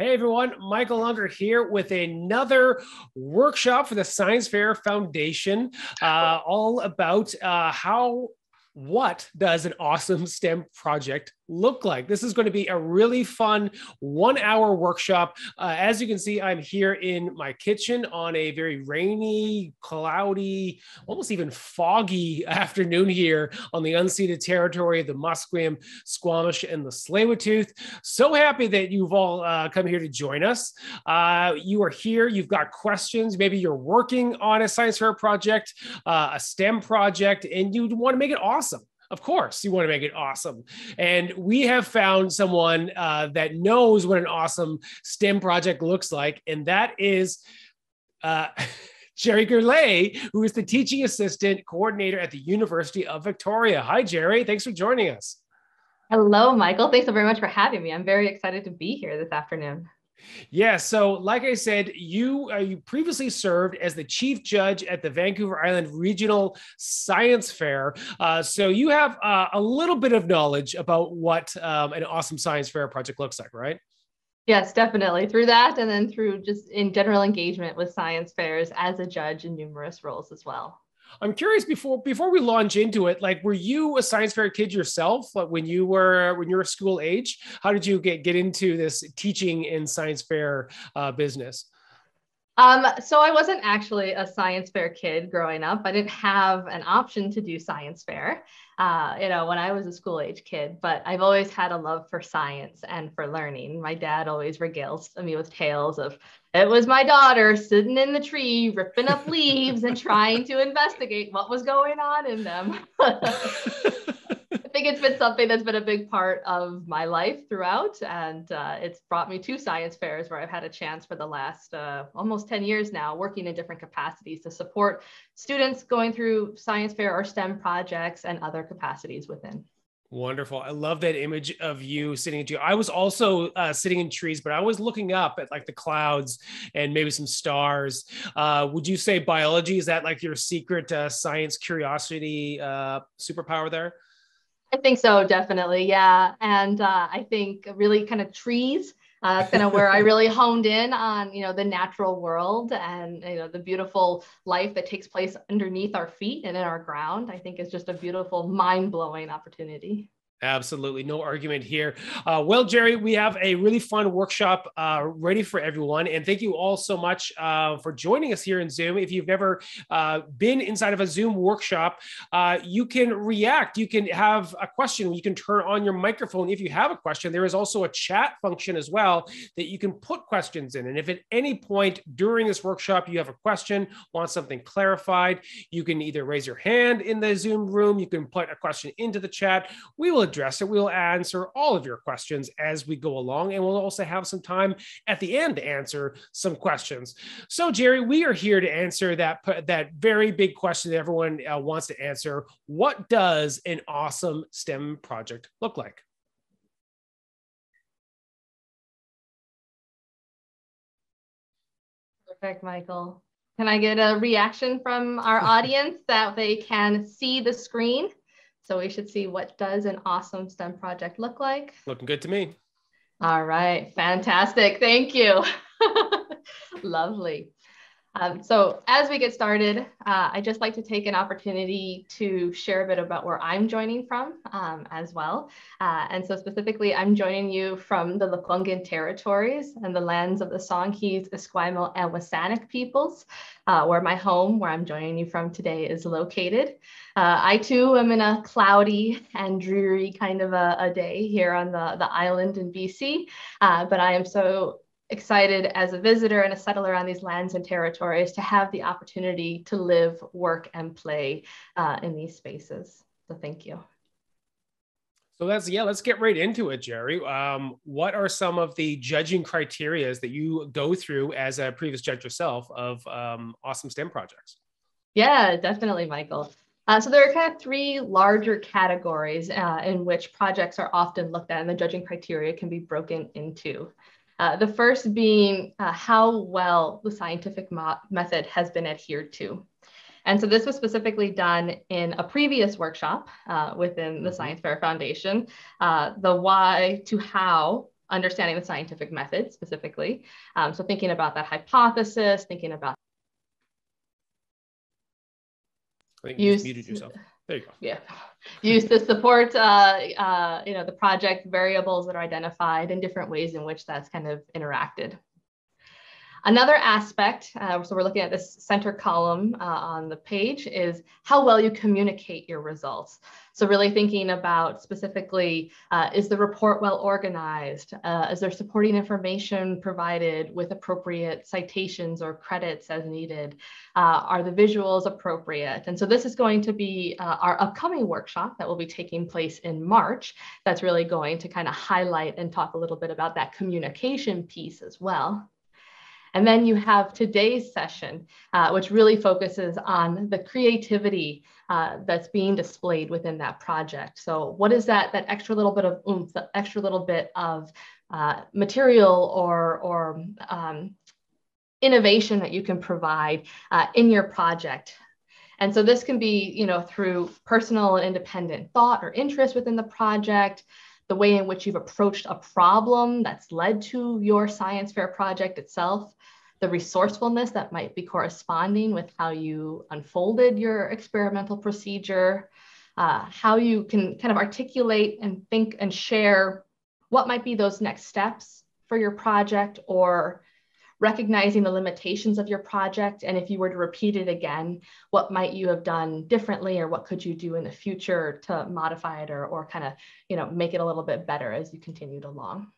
Hey everyone, Michael Unger here with another workshop for the Science Fair Foundation, uh, all about uh, how what does an awesome STEM project look like? This is going to be a really fun one hour workshop. Uh, as you can see, I'm here in my kitchen on a very rainy, cloudy, almost even foggy afternoon here on the unceded territory of the Musqueam, Squamish, and the Tsleil-Waututh. So happy that you've all uh, come here to join us. Uh, you are here, you've got questions. Maybe you're working on a science fair project, uh, a STEM project, and you want to make it awesome. Of course, you want to make it awesome. And we have found someone uh, that knows what an awesome STEM project looks like, and that is uh, Gerry Gourlay, who is the teaching assistant coordinator at the University of Victoria. Hi, Gerry. Thanks for joining us. Hello, Michael. Thanks so very much for having me. I'm very excited to be here this afternoon. Yeah. So, like I said, you uh, you previously served as the chief judge at the Vancouver Island Regional Science Fair. Uh, so you have uh, a little bit of knowledge about what um, an awesome science fair project looks like, right? Yes, definitely. Through that, and then through just in general engagement with science fairs as a judge in numerous roles as well. I'm curious before before we launch into it, like were you a science fair kid yourself like when you were when you were a school age? How did you get get into this teaching in science fair uh, business? Um, so I wasn't actually a science fair kid growing up. I didn't have an option to do science fair, uh, you know, when I was a school age kid, but I've always had a love for science and for learning. My dad always regales me with tales of it was my daughter sitting in the tree, ripping up leaves and trying to investigate what was going on in them. think it's been something that's been a big part of my life throughout. And uh, it's brought me to science fairs where I've had a chance for the last uh, almost 10 years now, working in different capacities to support students going through science fair or STEM projects and other capacities within. Wonderful. I love that image of you sitting in trees. I was also uh, sitting in trees, but I was looking up at like the clouds and maybe some stars. Uh, would you say biology is that like your secret uh, science curiosity uh, superpower there? I think so, definitely. Yeah. And uh, I think really kind of trees. Uh, kind of where I really honed in on, you know, the natural world and, you know, the beautiful life that takes place underneath our feet and in our ground. I think is just a beautiful, mind blowing opportunity. Absolutely. No argument here. Uh, well, Gerry, we have a really fun workshop uh, ready for everyone. And thank you all so much uh, for joining us here in Zoom. If you've never uh, been inside of a Zoom workshop, uh, you can react. You can have a question. You can turn on your microphone if you have a question. There is also a chat function as well that you can put questions in. And if at any point during this workshop you have a question, want something clarified, you can either raise your hand in the Zoom room, you can put a question into the chat. We will address it. We'll answer all of your questions as we go along, and we'll also have some time at the end to answer some questions. So, Gerry, we are here to answer that that very big question that everyone uh, wants to answer. What does an awesome STEM project look like? Perfect, Michael. Can I get a reaction from our audience that they can see the screen? So we should see what does an awesome STEM project look like. Looking good to me. All right, fantastic. Thank you. Lovely. Um, so as we get started, uh, I just like to take an opportunity to share a bit about where I'm joining from um, as well. Uh, and so specifically, I'm joining you from the Lekwungen territories and the lands of the Songhees, Esquimalt, and WSÁNEĆ peoples, uh, where my home, where I'm joining you from today, is located. Uh, I too am in a cloudy and dreary kind of a, a day here on the, the island in BC, uh, but I am so excited as a visitor and a settler on these lands and territories to have the opportunity to live, work, and play uh, in these spaces. So thank you. So that's yeah. Let's get right into it, Gerry. Um, what are some of the judging criterias that you go through as a previous judge yourself of um, awesome STEM projects? Yeah, definitely, Michael. Uh, so there are kind of three larger categories uh, in which projects are often looked at, and the judging criteria can be broken into. Uh, the first being uh, how well the scientific method has been adhered to. And so this was specifically done in a previous workshop uh, within the mm-hmm. Science Fair Foundation, uh, the why to how understanding the scientific method specifically. Um, so thinking about that hypothesis, thinking about I think you muted yourself. There you go. Yeah, use to support uh, uh, you know the project variables that are identified and different ways in which that's kind of interacted. Another aspect, uh, so we're looking at this center column uh, on the page, is how well you communicate your results. So really thinking about specifically, uh, is the report well organized? Uh, is there supporting information provided with appropriate citations or credits as needed? Uh, are the visuals appropriate? And so this is going to be uh, our upcoming workshop that will be taking place in March. That's really going to kind of highlight and talk a little bit about that communication piece as well. And then you have today's session, uh, which really focuses on the creativity uh, that's being displayed within that project. So what is that, that extra little bit of oomph, extra little bit of uh, material or, or um, innovation that you can provide uh, in your project and so this can be, you know, through personal and independent thought or interest within the project, the way in which you've approached a problem that's led to your science fair project itself, the resourcefulness that might be corresponding with how you unfolded your experimental procedure, uh, how you can kind of articulate and think and share what might be those next steps for your project or recognizing the limitations of your project and if you were to repeat it again what might you have done differently or what could you do in the future to modify it or, or kind of you know make it a little bit better as you continued along?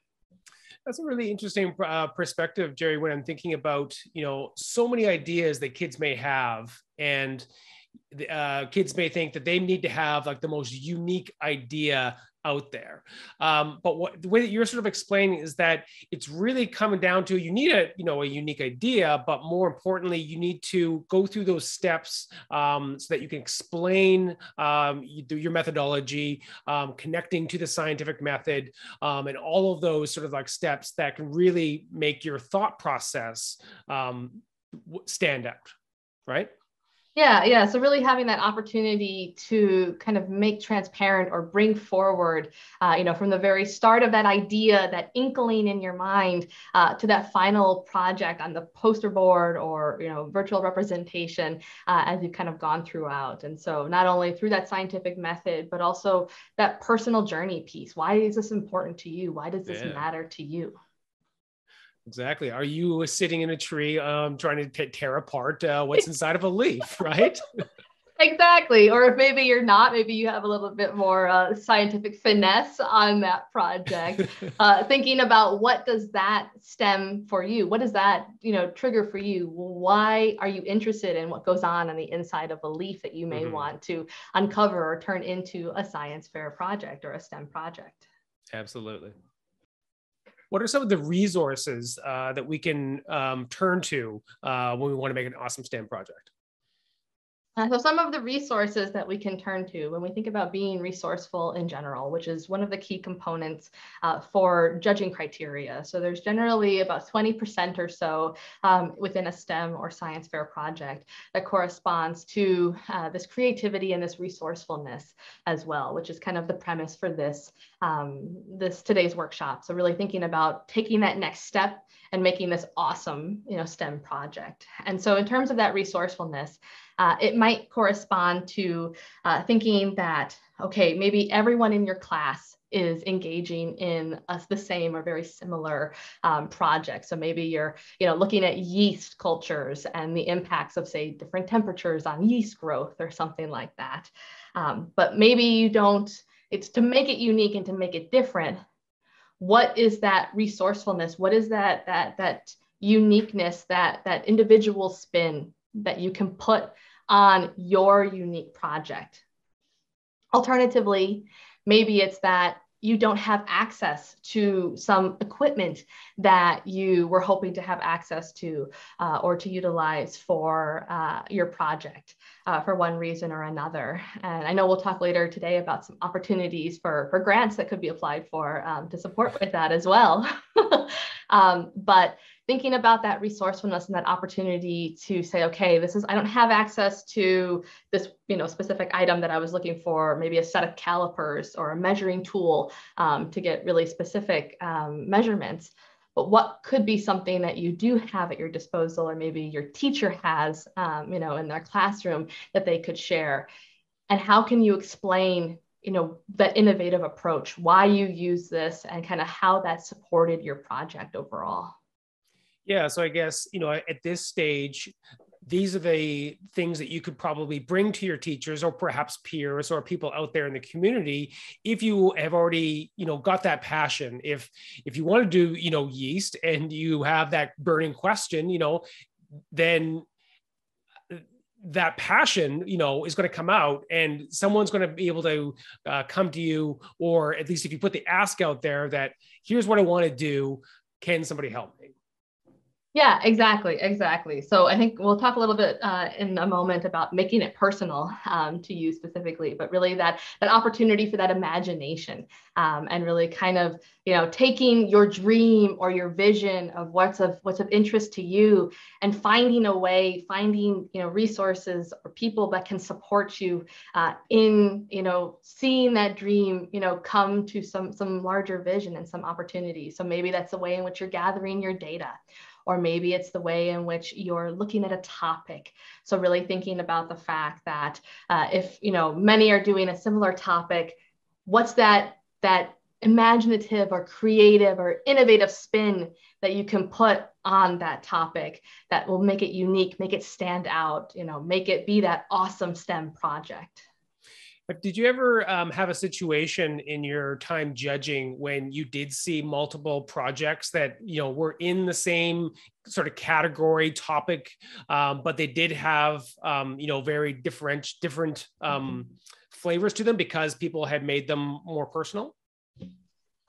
That's a really interesting uh, perspective jerry when i'm thinking about you know so many ideas that kids may have and uh, kids may think that they need to have like the most unique idea out there. Um, but what the way that you're sort of explaining is that it's really coming down to you need a you know a unique idea, but more importantly, you need to go through those steps um, so that you can explain um, your methodology, um, connecting to the scientific method, um, and all of those sort of like steps that can really make your thought process um, stand out, right? Yeah, yeah. So really having that opportunity to kind of make transparent or bring forward, uh, you know, from the very start of that idea, that inkling in your mind, uh, to that final project on the poster board or you know virtual representation uh, as you've kind of gone throughout. And so not only through that scientific method, but also that personal journey piece. Why is this important to you? Why does this yeah. matter to you? Exactly. Are you sitting in a tree um, trying to t- tear apart uh, what's inside of a leaf, right? exactly. Or if maybe you're not, maybe you have a little bit more uh, scientific finesse on that project. uh, thinking about what does that stem for you? What does that you know trigger for you? Why are you interested in what goes on on the inside of a leaf that you may mm-hmm. want to uncover or turn into a science fair project or a STEM project? Absolutely what are some of the resources uh, that we can um, turn to uh, when we want to make an awesome STEM project? Uh, so some of the resources that we can turn to when we think about being resourceful in general, which is one of the key components uh, for judging criteria. So there's generally about 20% or so um, within a STEM or science fair project that corresponds to uh, this creativity and this resourcefulness as well, which is kind of the premise for this, um, this today's workshop. So really thinking about taking that next step and making this awesome, you know, STEM project. And so in terms of that resourcefulness, uh, it might correspond to uh, thinking that, okay, maybe everyone in your class is engaging in a, the same or very similar um, project. So maybe you're, you know, looking at yeast cultures and the impacts of, say, different temperatures on yeast growth or something like that. Um, but maybe you don't. It's to make it unique and to make it different. What is that resourcefulness? What is that that that uniqueness, that that individual spin that you can put on your unique project. Alternatively, maybe it's that you don't have access to some equipment that you were hoping to have access to uh, or to utilize for uh, your project uh, for one reason or another. And I know we'll talk later today about some opportunities for, for grants that could be applied for um, to support with that as well. um, but thinking about that resourcefulness and that opportunity to say, okay, this is, I don't have access to this, you know, specific item that I was looking for, maybe a set of calipers or a measuring tool um, to get really specific um, measurements. But what could be something that you do have at your disposal, or maybe your teacher has, um, you know, in their classroom that they could share? And how can you explain you know that innovative approach why you use this and kind of how that supported your project overall yeah so i guess you know at this stage these are the things that you could probably bring to your teachers or perhaps peers or people out there in the community if you have already you know got that passion. If if you want to do you know yeast and you have that burning question you know then that passion you know is going to come out and someone's going to be able to uh, come to you or at least if you put the ask out there that here's what i want to do can somebody help? me yeah, exactly, exactly. So I think we'll talk a little bit uh, in a moment about making it personal um, to you specifically, but really that that opportunity for that imagination um, and really kind of you know taking your dream or your vision of what's of what's of interest to you and finding a way, finding you know resources or people that can support you uh, in you know seeing that dream you know come to some some larger vision and some opportunity. So maybe that's the way in which you're gathering your data or maybe it's the way in which you're looking at a topic. So really thinking about the fact that uh, if you know many are doing a similar topic, what's that that imaginative or creative or innovative spin that you can put on that topic that will make it unique, make it stand out, you know, make it be that awesome STEM project. But did you ever um, have a situation in your time judging when you did see multiple projects that you know were in the same sort of category topic, um, but they did have um, you know very different different um, mm-hmm. flavors to them because people had made them more personal?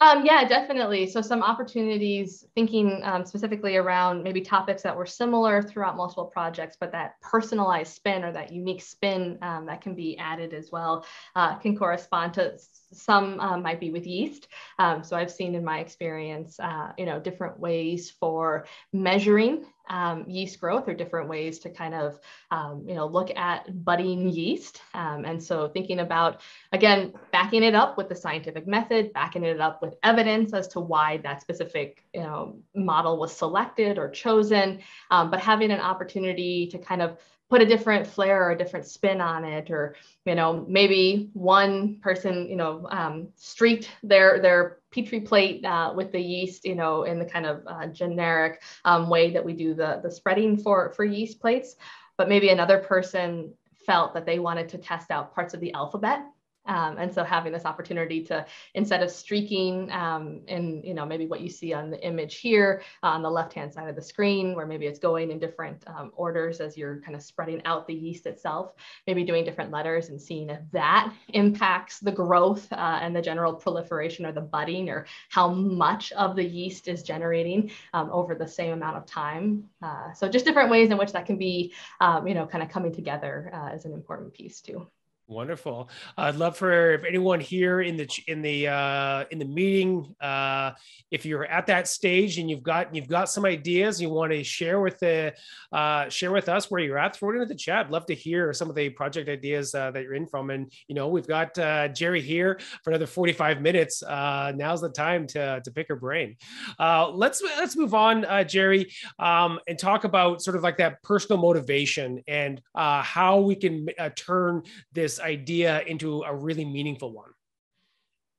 Um, yeah, definitely. So some opportunities thinking um, specifically around maybe topics that were similar throughout multiple projects, but that personalized spin or that unique spin um, that can be added as well uh, can correspond to some um, might be with yeast. Um, so I've seen in my experience, uh, you know, different ways for measuring um, yeast growth or different ways to kind of, um, you know, look at budding yeast. Um, and so thinking about, again, backing it up with the scientific method, backing it up with evidence as to why that specific, you know, model was selected or chosen, um, but having an opportunity to kind of put a different flair or a different spin on it or you know maybe one person you know um, streaked their their petri plate uh, with the yeast you know in the kind of uh, generic um, way that we do the the spreading for for yeast plates. But maybe another person felt that they wanted to test out parts of the alphabet um, and so having this opportunity to, instead of streaking um, in, you know, maybe what you see on the image here on the left-hand side of the screen, where maybe it's going in different um, orders as you're kind of spreading out the yeast itself, maybe doing different letters and seeing if that impacts the growth uh, and the general proliferation or the budding or how much of the yeast is generating um, over the same amount of time. Uh, so just different ways in which that can be, um, you know, kind of coming together uh, is an important piece too. Wonderful. I'd love for if anyone here in the in the uh, in the meeting, uh, if you're at that stage and you've got you've got some ideas you want to share with the uh, share with us where you're at, throw it into the chat. I'd love to hear some of the project ideas uh, that you're in from. And you know, we've got uh, Gerry here for another 45 minutes. Uh, now's the time to to pick her brain. Uh, let's let's move on, uh, Gerry, um, and talk about sort of like that personal motivation and uh, how we can uh, turn this this idea into a really meaningful one.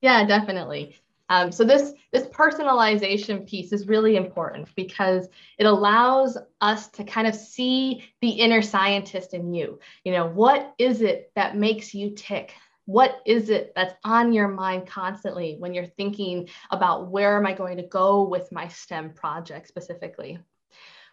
Yeah, definitely. Um, so this this personalization piece is really important because it allows us to kind of see the inner scientist in you. You know, what is it that makes you tick? What is it that's on your mind constantly when you're thinking about where am I going to go with my STEM project specifically?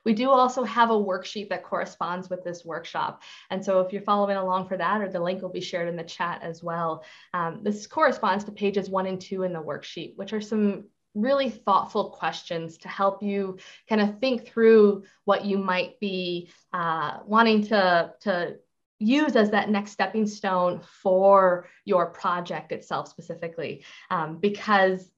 We do also have a worksheet that corresponds with this workshop. And so if you're following along for that, or the link will be shared in the chat as well. Um, this corresponds to pages one and two in the worksheet, which are some really thoughtful questions to help you kind of think through what you might be uh, wanting to, to use as that next stepping stone for your project itself specifically. Um, because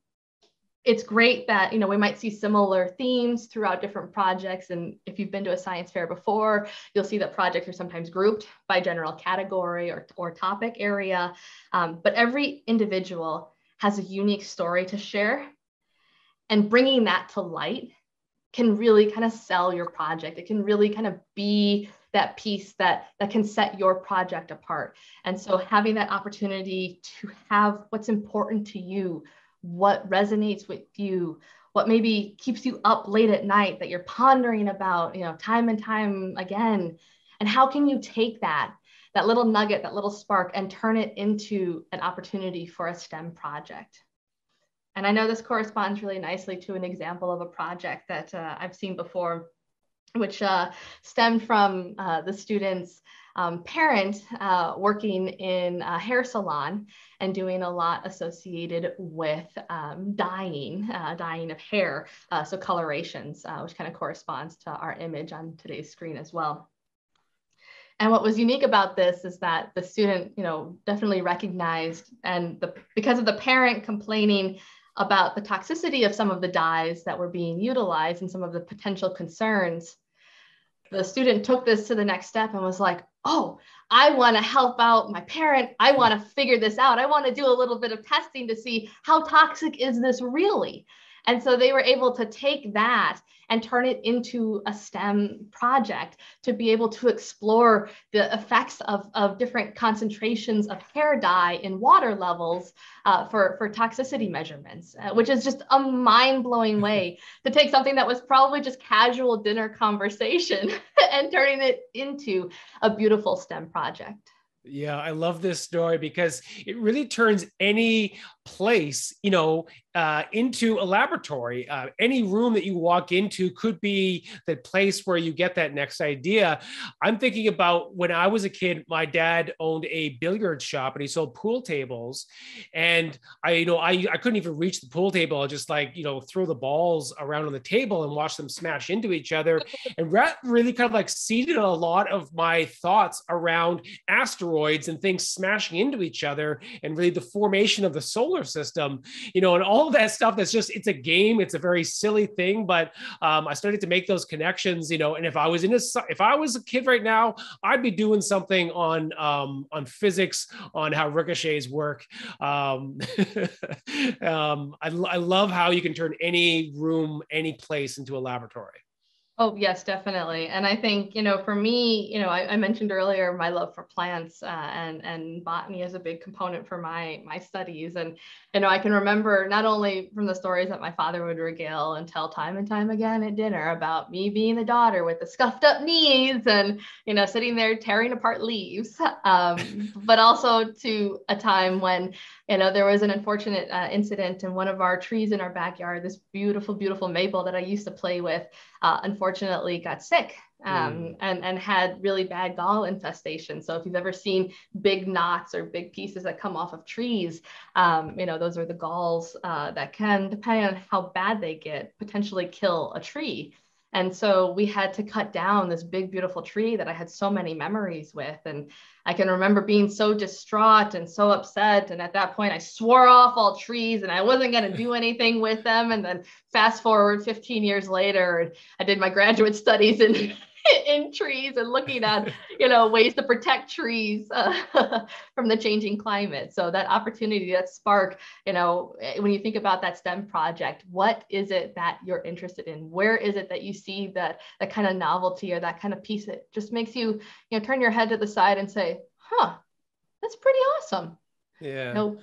it's great that you know we might see similar themes throughout different projects. And if you've been to a science fair before you'll see that projects are sometimes grouped by general category or, or topic area. Um, but every individual has a unique story to share. And bringing that to light can really kind of sell your project. It can really kind of be that piece that that can set your project apart. And so having that opportunity to have what's important to you what resonates with you what maybe keeps you up late at night that you're pondering about you know time and time again? And how can you take that that little nugget that little spark and turn it into an opportunity for a stem project? And i know this corresponds really nicely to an example of a project that uh, i've seen before which uh, stemmed from uh, the students um, parent uh, working in a hair salon and doing a lot associated with um, dyeing, uh, dyeing of hair, uh, so colorations, uh, which kind of corresponds to our image on today's screen as well. And what was unique about this is that the student, you know, definitely recognized, and the, because of the parent complaining about the toxicity of some of the dyes that were being utilized and some of the potential concerns, the student took this to the next step and was like, oh, I want to help out my parent. I want to figure this out. I want to do a little bit of testing to see how toxic is this really. And so they were able to take that and turn it into a STEM project to be able to explore the effects of, of different concentrations of hair dye in water levels uh, for, for toxicity measurements, uh, which is just a mind blowing way to take something that was probably just casual dinner conversation and turning it into a beautiful STEM project. Yeah, I love this story because it really turns any place, you know, uh, into a laboratory. Uh, any room that you walk into could be the place where you get that next idea. I'm thinking about when I was a kid, my dad owned a billiard shop and he sold pool tables. And I, you know, I, I couldn't even reach the pool table. I just like, you know, throw the balls around on the table and watch them smash into each other. And that really kind of like seeded a lot of my thoughts around asteroids and things smashing into each other and really the formation of the solar system, you know, and all all that stuff that's just it's a game it's a very silly thing but um, i started to make those connections you know and if i was in a if i was a kid right now i'd be doing something on um, on physics on how ricochets work. Um, um, I, I love how you can turn any room any place into a laboratory Oh, yes, definitely. And I think, you know, for me, you know, I, I mentioned earlier my love for plants uh, and, and botany is a big component for my, my studies. And, you know, I can remember not only from the stories that my father would regale and tell time and time again at dinner about me being the daughter with the scuffed up knees and, you know, sitting there tearing apart leaves, um, but also to a time when, you know, there was an unfortunate uh, incident in one of our trees in our backyard, this beautiful, beautiful maple that I used to play with uh, unfortunately got sick um, mm. and, and had really bad gall infestation. So if you've ever seen big knots or big pieces that come off of trees, um, you know, those are the galls uh, that can, depending on how bad they get, potentially kill a tree. And so we had to cut down this big, beautiful tree that I had so many memories with. And I can remember being so distraught and so upset. And at that point, I swore off all trees and I wasn't going to do anything with them. And then fast forward 15 years later, I did my graduate studies in in trees and looking at you know ways to protect trees uh, from the changing climate. So that opportunity that spark you know eh, when you think about that stem project what is it that you're interested in? Where is it that you see that that kind of novelty or that kind of piece that just makes you you know turn your head to the side and say huh that's pretty awesome. Yeah. You know,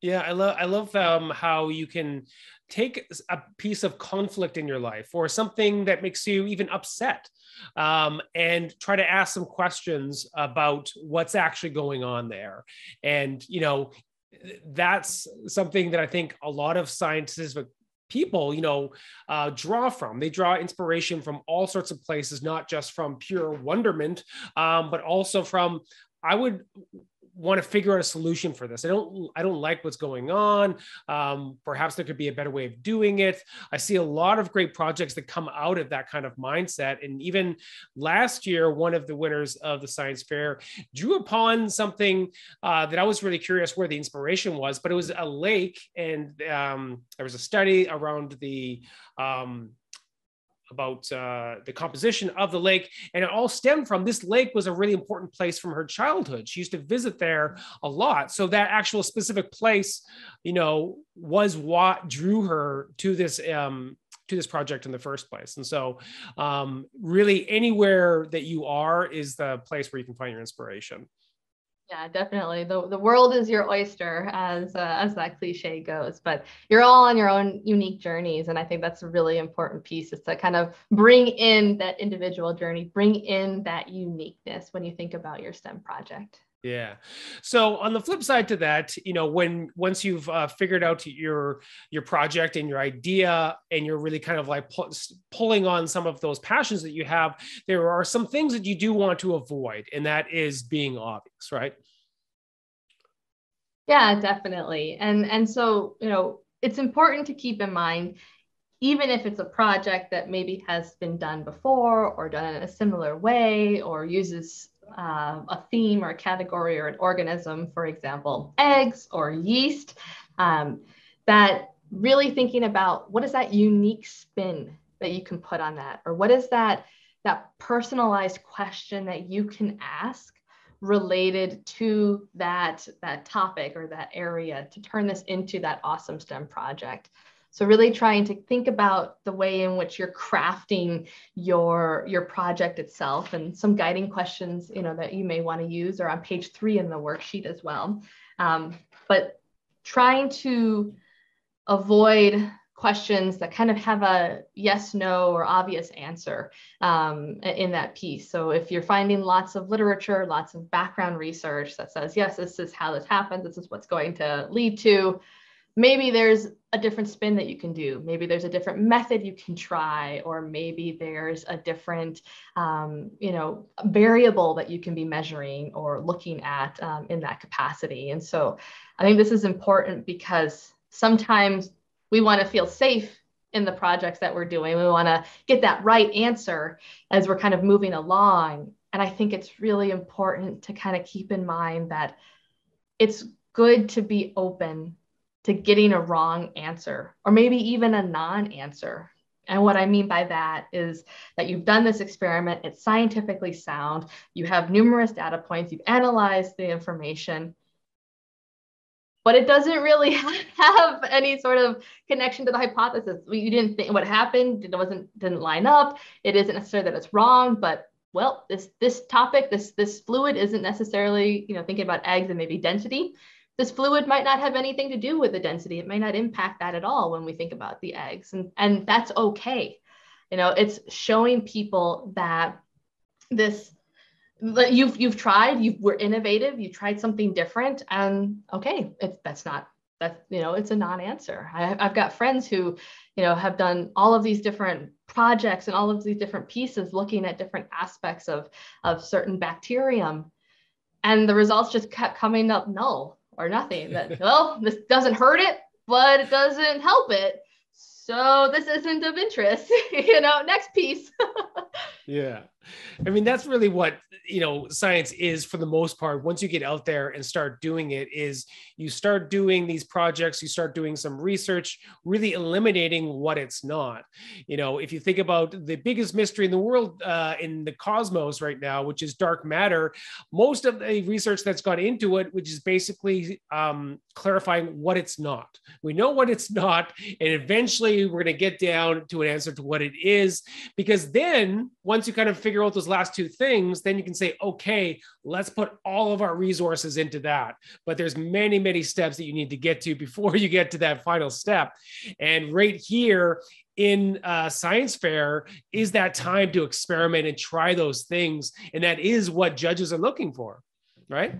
yeah, I love I love um, how you can take a piece of conflict in your life or something that makes you even upset um, and try to ask some questions about what's actually going on there. And you know, that's something that I think a lot of scientists people you know uh, draw from they draw inspiration from all sorts of places not just from pure wonderment um, but also from i would want to figure out a solution for this. I don't I don't like what's going on. Um, perhaps there could be a better way of doing it. I see a lot of great projects that come out of that kind of mindset. And even last year, one of the winners of the science fair drew upon something uh, that I was really curious where the inspiration was. But it was a lake, and um, there was a study around the um, about uh, the composition of the lake and it all stemmed from this lake was a really important place from her childhood. She used to visit there a lot. So that actual specific place you know was what drew her to this um, to this project in the first place. And so um, really anywhere that you are is the place where you can find your inspiration yeah, definitely. The, the world is your oyster, as uh, as that cliche goes. But you're all on your own unique journeys, and I think that's a really important piece is to kind of bring in that individual journey, bring in that uniqueness when you think about your STEM project. Yeah. So on the flip side to that, you know, when once you've uh, figured out your your project and your idea, and you're really kind of like pu- pulling on some of those passions that you have, there are some things that you do want to avoid, and that is being obvious, right? Yeah, definitely. And and so you know, it's important to keep in mind even if it's a project that maybe has been done before or done in a similar way or uses uh, a theme or a category or an organism, for example, eggs or yeast, um, that really thinking about what is that unique spin that you can put on that, or what is that that personalized question that you can ask related to that that topic or that area to turn this into that awesome STEM project. So really trying to think about the way in which you're crafting your your project itself and some guiding questions, you know, that you may want to use are on page three in the worksheet as well. Um, but trying to avoid questions that kind of have a yes, no, or obvious answer um, in that piece. So if you're finding lots of literature, lots of background research that says, yes, this is how this happens, this is what's going to lead to, maybe there's a different spin that you can do. Maybe there's a different method you can try, or maybe there's a different, um, you know, variable that you can be measuring or looking at um, in that capacity. And so I think this is important because sometimes we want to feel safe in the projects that we're doing. We want to get that right answer as we're kind of moving along. And I think it's really important to kind of keep in mind that it's good to be open to getting a wrong answer or maybe even a non answer. And what I mean by that is that you've done this experiment, it's scientifically sound, you have numerous data points, you've analyzed the information, but it doesn't really have any sort of connection to the hypothesis. You didn't think what happened, it wasn't didn't line up. It isn't necessarily that it's wrong, but well, this this topic, this this fluid isn't necessarily, you know, thinking about eggs and maybe density this fluid might not have anything to do with the density. It may not impact that at all when we think about the eggs. And, and that's okay. You know, it's showing people that this you've you've tried, you were innovative, you tried something different, and okay, it's that's not that's you know it's a non-answer. I, I've got friends who you know have done all of these different projects and all of these different pieces looking at different aspects of of certain bacterium and the results just kept coming up null or nothing. That well, this doesn't hurt it, but it doesn't help it. So this isn't of interest. you know, next piece. yeah. I mean, that's really what, you know, science is for the most part. Once you get out there and start doing it, is you start doing these projects, you start doing some research, really eliminating what it's not. You know, if you think about the biggest mystery in the world, uh, in the cosmos right now, which is dark matter, most of the research that's gone into it, which is basically um, clarifying what it's not. We know what it's not, and eventually we're going to get down to an answer to what it is, because then once you kind of figure out those last two things, then you can say, okay, let's put all of our resources into that. But there's many, many steps that you need to get to before you get to that final step. And right here in uh, science fair is that time to experiment and try those things. And that is what judges are looking for, right?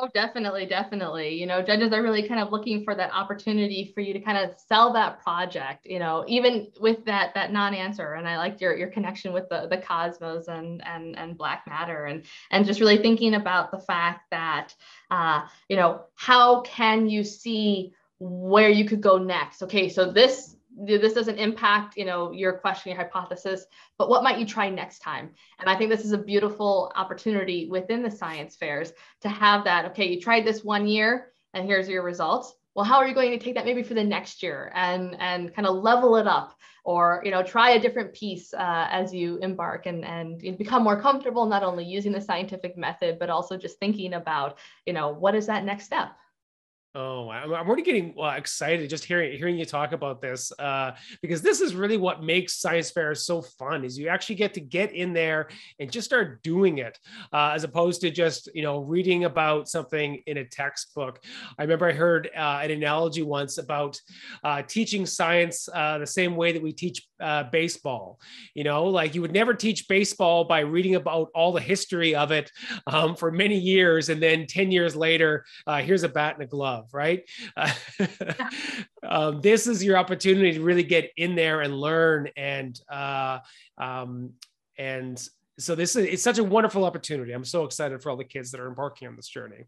Oh, definitely, definitely. You know, judges are really kind of looking for that opportunity for you to kind of sell that project, you know, even with that that non-answer. And I liked your your connection with the the cosmos and and and black matter and and just really thinking about the fact that uh, you know, how can you see where you could go next? Okay, so this this doesn't impact you know your question your hypothesis but what might you try next time? And i think this is a beautiful opportunity within the science fairs to have that okay you tried this one year and here's your results. Well how are you going to take that maybe for the next year and and kind of level it up or you know try a different piece uh, as you embark and and become more comfortable not only using the scientific method but also just thinking about you know what is that next step Oh, I'm, already getting well, excited just hearing hearing you talk about this uh, because this is really what makes science fair so fun is you actually get to get in there and just start doing it uh, as opposed to just you know reading about something in a textbook. I remember I heard uh, an analogy once about uh, teaching science uh, the same way that we teach uh, baseball. You know, like you would never teach baseball by reading about all the history of it um, for many years and then ten years later, here's a bat and a glove right? um, this is your opportunity to really get in there and learn and uh, um, and so this is it's such a wonderful opportunity. I'm so excited for all the kids that are embarking on this journey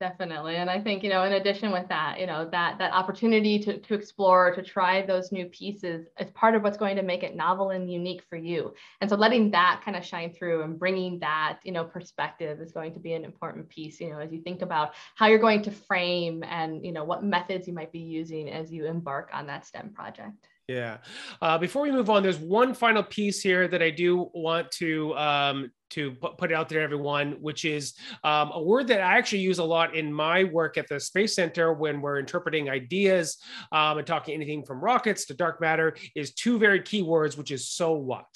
definitely and i think you know in addition with that you know that that opportunity to, to explore to try those new pieces is part of what's going to make it novel and unique for you. And so letting that kind of shine through and bringing that you know perspective is going to be an important piece you know as you think about how you're going to frame and you know what methods you might be using as you embark on that stem project yeah. Uh, before we move on, there's one final piece here that I do want to um, to put out there, everyone, which is um, a word that I actually use a lot in my work at the Space Center when we're interpreting ideas um, and talking anything from rockets to dark matter is two very key words, which is so what.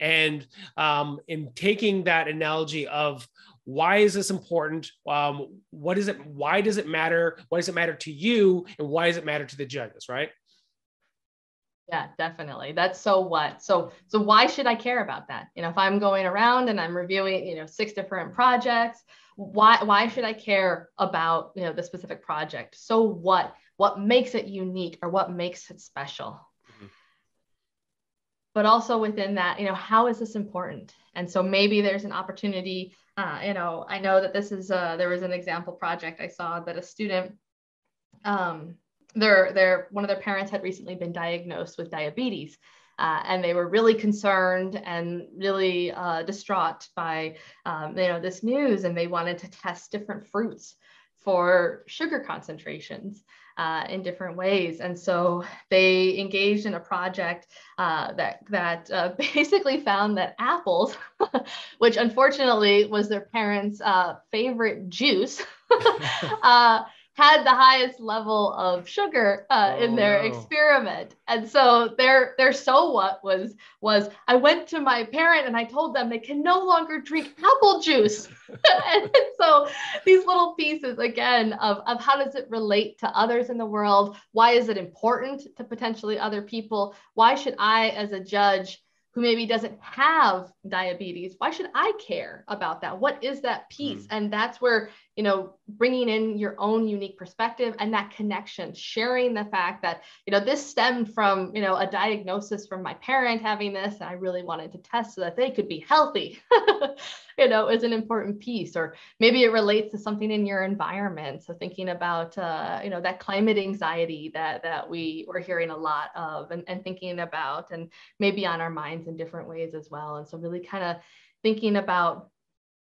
And um, in taking that analogy of why is this important um, what is it why does it matter why does it matter to you and why does it matter to the judges right yeah, definitely. That's so what. So so why should I care about that? You know, if I'm going around and I'm reviewing, you know, six different projects, why why should I care about, you know, the specific project? So what? What makes it unique or what makes it special? Mm-hmm. But also within that, you know, how is this important? And so maybe there's an opportunity. Uh, you know, I know that this is uh, there was an example project I saw that a student um, their their one of their parents had recently been diagnosed with diabetes uh, and they were really concerned and really uh, distraught by um, you know this news and they wanted to test different fruits for sugar concentrations uh, in different ways. And so they engaged in a project uh, that that uh, basically found that apples which unfortunately was their parents uh, favorite juice had the highest level of sugar uh, oh, in their no. experiment. And so their their so what was was i went to my parent and i told them they can no longer drink apple juice. And so these little pieces again of, of how does it relate to others in the world? Why is it important to potentially other people? Why should i as a judge who maybe doesn't have diabetes why should i care about that? What is that piece? Mm. and that's where you know bringing in your own unique perspective and that connection sharing the fact that you know this stemmed from you know a diagnosis from my parent having this and i really wanted to test so that they could be healthy you know is an important piece. Or maybe it relates to something in your environment. So thinking about uh, you know that climate anxiety that that we were hearing a lot of and, and thinking about and maybe on our minds in different ways as well. And so really kind of thinking about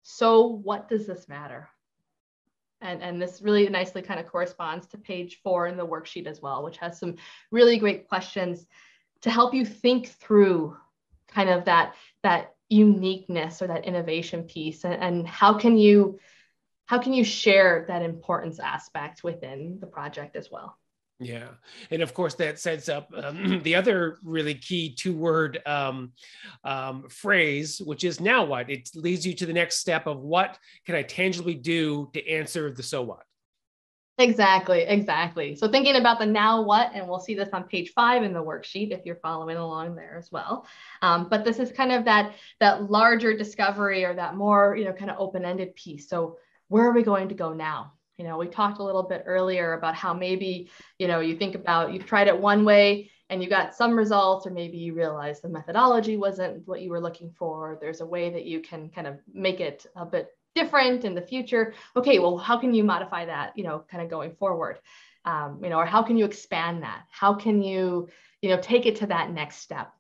so what does this matter and, and this really nicely kind of corresponds to page four in the worksheet as well, which has some really great questions to help you think through kind of that, that uniqueness or that innovation piece. And, and how can you how can you share that importance aspect within the project as well yeah. And of course, that sets up um, the other really key two word um, um, phrase, which is now what? It leads you to the next step of what can I tangibly do to answer the so what? Exactly, exactly. So thinking about the now what, and we'll see this on page five in the worksheet if you're following along there as well. Um, but this is kind of that that larger discovery or that more you know kind of open ended piece. So where are we going to go now? You know, we talked a little bit earlier about how maybe, you know, you think about you've tried it one way and you got some results, or maybe you realize the methodology wasn't what you were looking for. There's a way that you can kind of make it a bit different in the future. Okay, well, how can you modify that, you know, kind of going forward? Um, you know, or how can you expand that? How can you, you know, take it to that next step?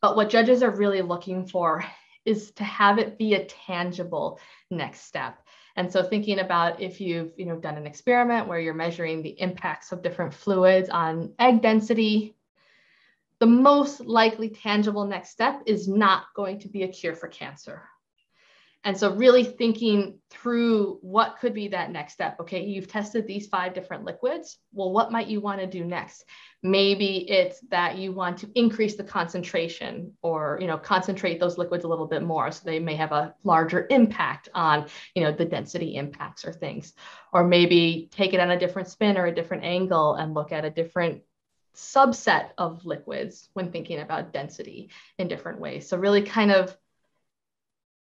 But what judges are really looking for is to have it be a tangible next step. And so thinking about if you've you know done an experiment where you're measuring the impacts of different fluids on egg density, the most likely tangible next step is not going to be a cure for cancer. And so really thinking through what could be that next step. Okay, you've tested these five different liquids. Well, what might you want to do next? Maybe it's that you want to increase the concentration or, you know, concentrate those liquids a little bit more so they may have a larger impact on, you know, the density impacts or things. Or maybe take it on a different spin or a different angle and look at a different subset of liquids when thinking about density in different ways. So really kind of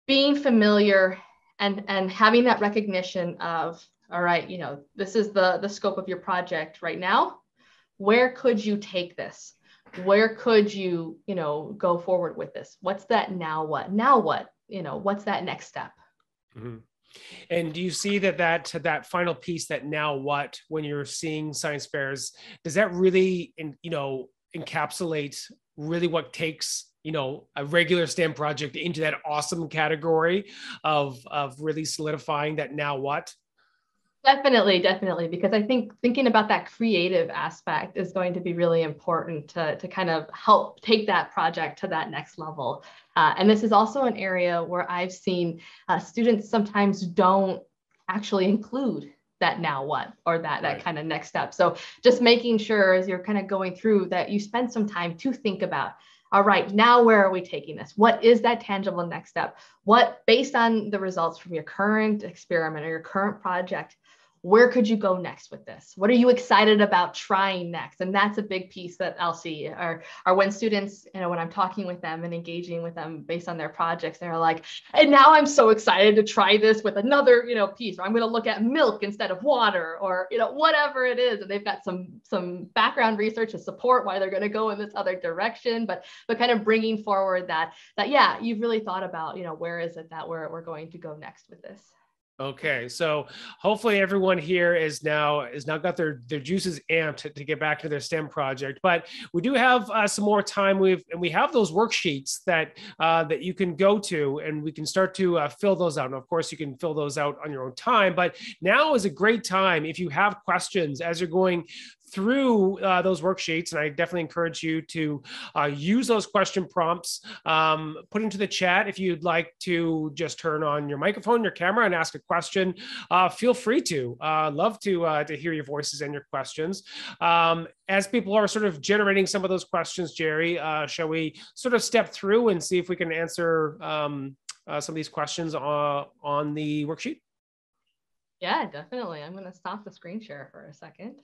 being familiar and and having that recognition of all right you know this is the the scope of your project right now. Where could you take this? Where could you you know go forward with this? What's that now what? Now what? You know what's that next step? Mm-hmm. and do you see that that that final piece that now what when you're seeing science fairs does that really in, you know encapsulate really what takes you know a regular STEM project into that awesome category of of really solidifying that now what? Definitely definitely because i think thinking about that creative aspect is going to be really important to, to kind of help take that project to that next level. Uh, and this is also an area where i've seen uh, students sometimes don't actually include that now what or that that kind of next step. So just making sure as you're kind of going through that you spend some time to think about all right, now where are we taking this? What is that tangible next step? What, based on the results from your current experiment or your current project, where could you go next with this? What are you excited about trying next? And that's a big piece that I'll see are, are when students, you know, when I'm talking with them and engaging with them based on their projects, they're like, and now I'm so excited to try this with another, you know, piece, or I'm going to look at milk instead of water, or, you know, whatever it is. And they've got some, some background research to support why they're going to go in this other direction, but, but kind of bringing forward that, that, yeah, you've really thought about, you know, where is it that we're, we're going to go next with this? Okay, so hopefully everyone here is now is now got their their juices amped to, get back to their STEM project. But we do have uh, some more time. We've and we have those worksheets that uh, that you can go to, and we can start to uh, fill those out. And of course, you can fill those out on your own time. But now is a great time if you have questions as you're going through uh, those worksheets, and I definitely encourage you to uh, use those question prompts. Um, put into the chat if you'd like to just turn on your microphone, your camera, and ask a question. Uh, feel free to. Uh, love to uh, to hear your voices and your questions. Um, as people are sort of generating some of those questions, Gerry, uh, shall we sort of step through and see if we can answer um, some of these questions on the worksheet? Yeah, definitely. I'm going to stop the screen share for a second.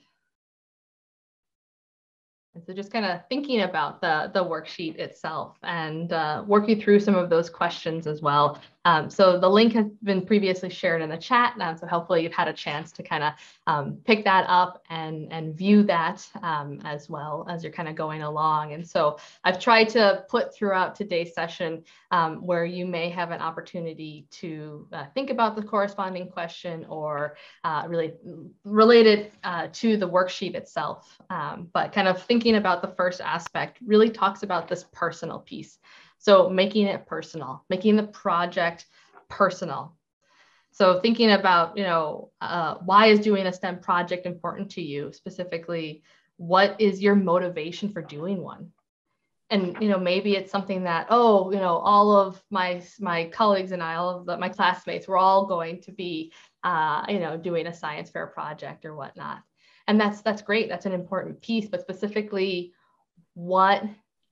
And so just kind of thinking about the, the worksheet itself and uh, working through some of those questions as well. Um, so the link has been previously shared in the chat. Um, so hopefully you've had a chance to kind of um, pick that up and, and view that um, as well as you're kind of going along. And so I've tried to put throughout today's session um, where you may have an opportunity to uh, think about the corresponding question or uh, really related uh, to the worksheet itself. Um, but kind of thinking about the first aspect really talks about this personal piece. So making it personal, making the project personal. So thinking about, you know, uh, why is doing a STEM project important to you? Specifically, what is your motivation for doing one? And you know, maybe it's something that, oh, you know, all of my my colleagues and I, all of the, my classmates, we're all going to be, uh, you know, doing a science fair project or whatnot. And that's that's great. That's an important piece. But specifically, what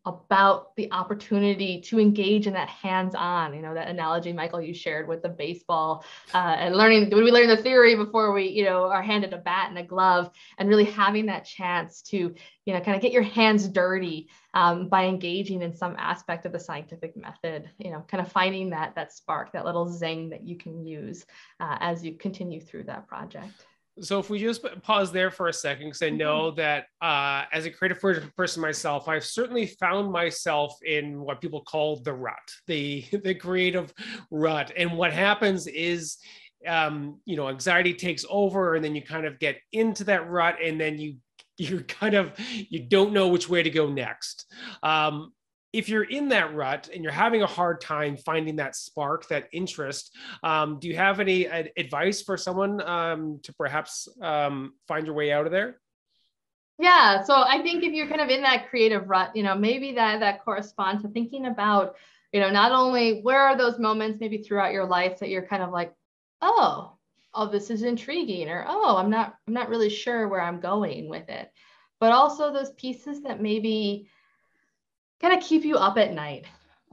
about the opportunity to engage in that hands-on you know that analogy michael you shared with the baseball uh, and learning we learn the theory before we you know are handed a bat and a glove? And really having that chance to you know kind of get your hands dirty um, by engaging in some aspect of the scientific method you know kind of finding that that spark that little zing that you can use uh, as you continue through that project so if we just pause there for a second, because I know mm-hmm. that uh, as a creative person myself, I've certainly found myself in what people call the rut, the the creative rut. And what happens is, um, you know, anxiety takes over, and then you kind of get into that rut, and then you you kind of you don't know which way to go next. Um, if you're in that rut and you're having a hard time finding that spark, that interest, um, do you have any advice for someone um, to perhaps um, find your way out of there? Yeah, so I think if you're kind of in that creative rut, you know, maybe that that corresponds to thinking about, you know, not only where are those moments maybe throughout your life that you're kind of like, oh, oh, this is intriguing, or oh, I'm not, I'm not really sure where I'm going with it, but also those pieces that maybe kind of keep you up at night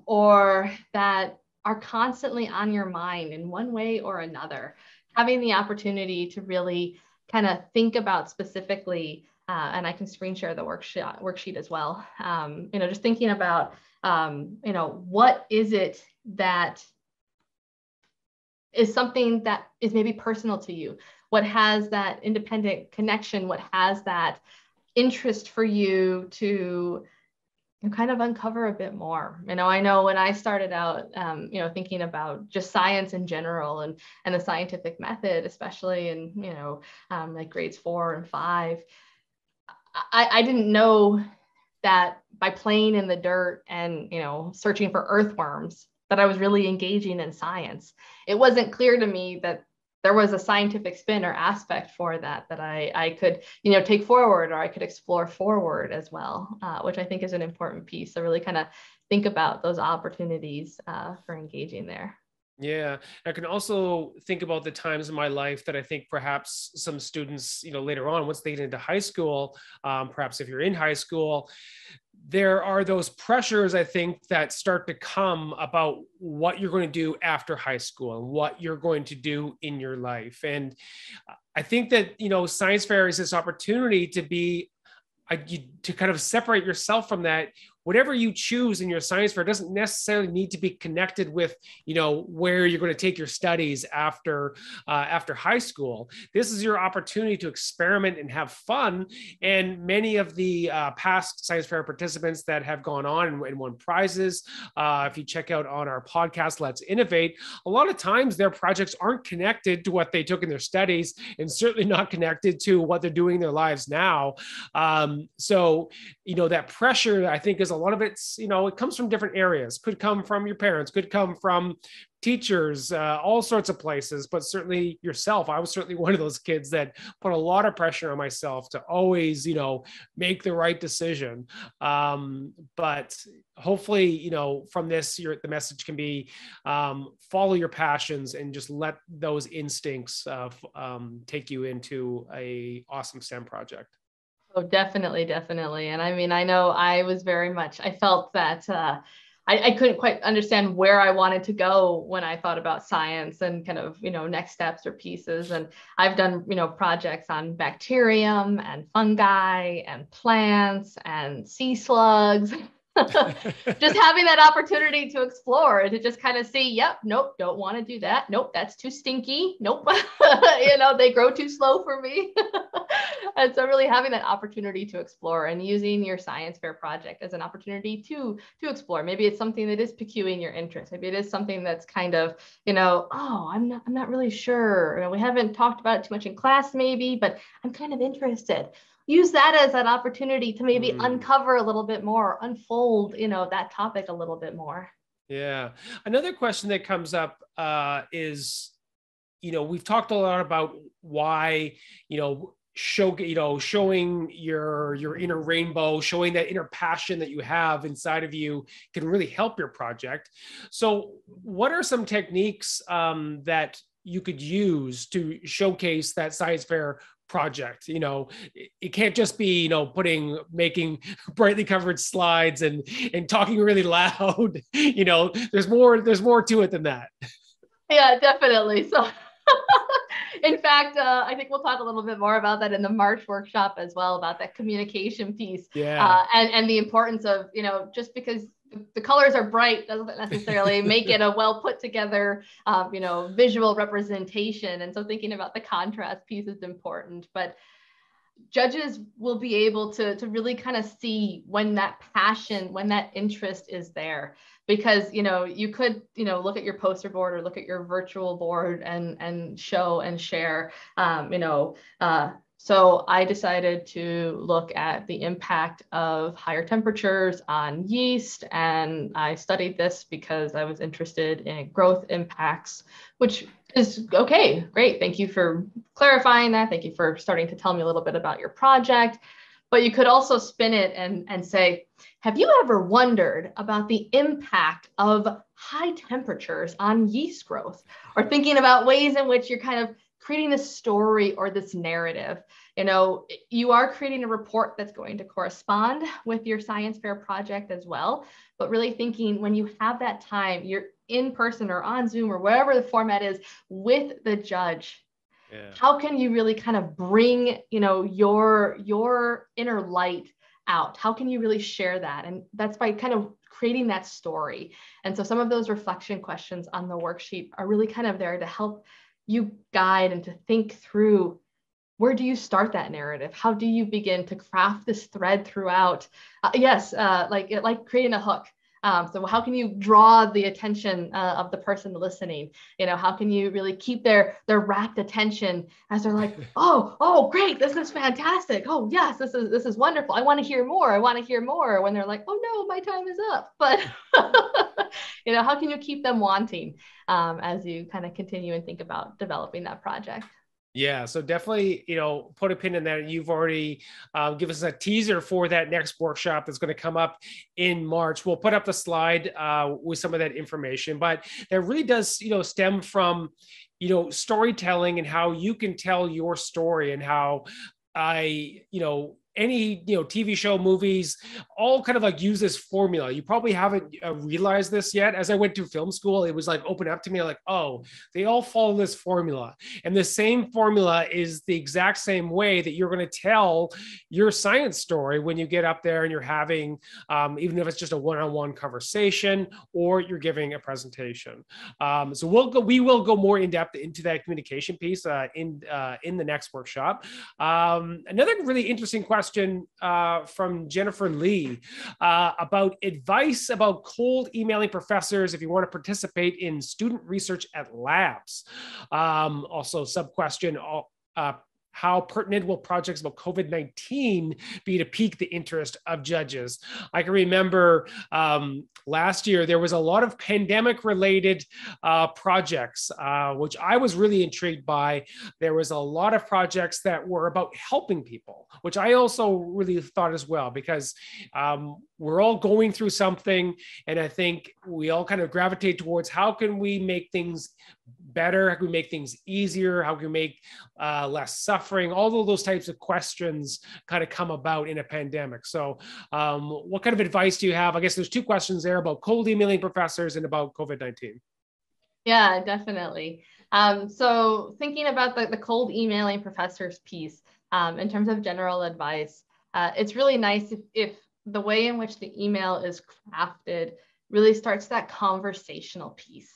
or that are constantly on your mind in one way or another. Having the opportunity to really kind of think about specifically, uh, and I can screen share the worksheet, worksheet as well. Um, you know, just thinking about, um, you know, what is it that is something that is maybe personal to you? What has that independent connection? What has that interest for you to kind of uncover a bit more. You know, I know when I started out, um, you know, thinking about just science in general and and the scientific method, especially in you know, um, like grades four and five, I, I didn't know that by playing in the dirt and you know searching for earthworms that I was really engaging in science. It wasn't clear to me that there was a scientific spin or aspect for that that I, I could you know take forward or I could explore forward as well, uh, which I think is an important piece. So really kind of think about those opportunities uh, for engaging there. Yeah, I can also think about the times in my life that I think perhaps some students, you know, later on, once they get into high school, um, perhaps if you're in high school, there are those pressures, I think, that start to come about what you're going to do after high school and what you're going to do in your life. And I think that, you know, science fair is this opportunity to be uh, you, to kind of separate yourself from that whatever you choose in your science fair doesn't necessarily need to be connected with you know where you're going to take your studies after uh, after high school. This is your opportunity to experiment and have fun. And many of the uh, past science fair participants that have gone on and, and won prizes uh, if you check out on our podcast let's innovate a lot of times their projects aren't connected to what they took in their studies and certainly not connected to what they're doing in their lives now. Um, so you know that pressure i think is a lot of it's you know it comes from different areas. Could come from your parents could come from teachers uh, all sorts of places but certainly yourself. I was certainly one of those kids that put a lot of pressure on myself to always you know make the right decision. Um, but hopefully you know from this your the message can be um, follow your passions and just let those instincts uh, um, take you into a awesome stem project Oh, definitely, definitely. And I mean, I know I was very much, I felt that uh, I, I, couldn't quite understand where I wanted to go when I thought about science and kind of, you know, next steps or pieces. And I've done, you know, projects on bacterium and fungi and plants and sea slugs. just having that opportunity to explore and to just kind of see yep nope don't want to do that. Nope that's too stinky. Nope. You know they grow too slow for me. And so really having that opportunity to explore and using your science fair project as an opportunity to to explore. Maybe it's something that is piquing your interest. Maybe it is something that's kind of you know oh i'm not i'm not really sure. You know, we haven't talked about it too much in class maybe but i'm kind of interested use that as an opportunity to maybe mm. uncover a little bit more, unfold, you know, that topic a little bit more. Yeah. Another question that comes up uh, is, you know, we've talked a lot about why, you know, show you know showing your your inner rainbow showing that inner passion that you have inside of you can really help your project so what are some techniques um, that you could use to showcase that science fair project you know it can't just be you know putting making brightly covered slides and and talking really loud you know there's more there's more to it than that. Yeah definitely. So in fact uh, i think we'll talk a little bit more about that in the march workshop as well about that communication piece. Yeah. Uh, and and the importance of you know just because the colors are bright doesn't necessarily make it a well put together um, you know visual representation. And so thinking about the contrast piece is important but judges will be able to, to really kind of see when that passion when that interest is there. Because you know you could you know look at your poster board or look at your virtual board and and show and share um, you know uh, so I decided to look at the impact of higher temperatures on yeast. And I studied this because I was interested in growth impacts, which is okay, great. Thank you for clarifying that. Thank you for starting to tell me a little bit about your project. But you could also spin it and, and say, have you ever wondered about the impact of high temperatures on yeast growth? Or thinking about ways in which you're kind of creating this story or this narrative. You know, you are creating a report that's going to correspond with your science fair project as well. But really thinking when you have that time, you're in person or on Zoom or wherever the format is with the judge. Yeah. How can you really kind of bring, you know, your your inner light out? How can you really share that? And that's by kind of creating that story. And so some of those reflection questions on the worksheet are really kind of there to help you guide and to think through where do you start that narrative? How do you begin to craft this thread throughout? Uh, yes uh, like like creating a hook um, so how can you draw the attention uh, of the person listening? You know, how can you really keep their their rapt attention as they're like, oh, oh, great, this is fantastic. Oh, yes, this is this is wonderful. I want to hear more. I want to hear more. When they're like, oh no, my time is up. But you know, how can you keep them wanting um, as you kind of continue and think about developing that project? Yeah, so definitely, you know, put a pin in that. You've already uh, give us a teaser for that next workshop that's going to come up in March. We'll put up the slide uh, with some of that information, but that really does, you know, stem from, you know, storytelling and how you can tell your story and how I, you know, any you know tv show movies all kind of like use this formula. You probably haven't uh, realized this yet. As i went to film school it was like open up to me like oh they all follow this formula. And the same formula is the exact same way that you're going to tell your science story when you get up there and you're having um, even if it's just a one-on-one conversation or you're giving a presentation. Um, so we'll go we will go more in depth into that communication piece uh, in uh, in the next workshop. Um, another really interesting question question uh, from Jennifer Lee uh, about advice about cold emailing professors if you want to participate in student research at labs. Um, also, sub question. Uh, how pertinent will projects about COVID 19 be to pique the interest of judges? I can remember um, last year there was a lot of pandemic related uh, projects, uh, which I was really intrigued by. There was a lot of projects that were about helping people, which I also really thought as well, because um, we're all going through something. And I think we all kind of gravitate towards how can we make things better? How can we make things easier? How can we make uh, less suffering? All of those types of questions kind of come about in a pandemic. So, um, what kind of advice do you have? I guess there's two questions there about cold emailing professors and about COVID 19. Yeah, definitely. Um, so, thinking about the, the cold emailing professors piece um, in terms of general advice, uh, it's really nice if, if the way in which the email is crafted really starts that conversational piece.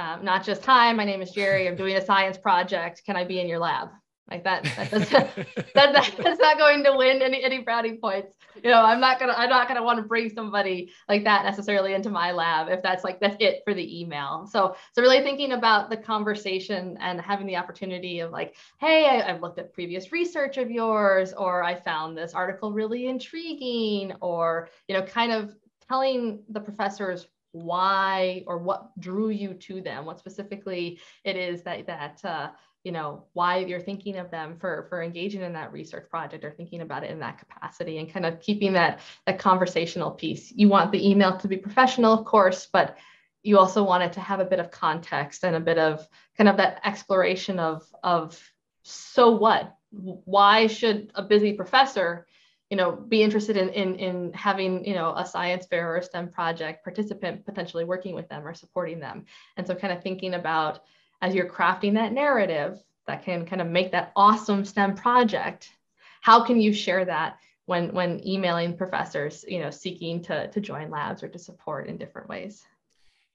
Um, not just, hi, my name is Gerry, I'm doing a science project. Can I be in your lab? Like that, that, does, that, that that's not going to win any, any brownie points. You know, I'm not gonna, I'm not gonna want to bring somebody like that necessarily into my lab if that's like that's it for the email. So, so really thinking about the conversation and having the opportunity of like, hey, I, I've looked at previous research of yours, or I found this article really intriguing, or you know, kind of telling the professors why or what drew you to them? What specifically it is that that uh, you know why you're thinking of them for for engaging in that research project or thinking about it in that capacity and kind of keeping that that conversational piece? You want the email to be professional of course but you also wanted to have a bit of context and a bit of kind of that exploration of of so what? Why should a busy professor you know be interested in in, in having you know a science fair or a stem project participant potentially working with them or supporting them. And so kind of thinking about as you're crafting that narrative that can kind of make that awesome stem project how can you share that when when emailing professors you know seeking to to join labs or to support in different ways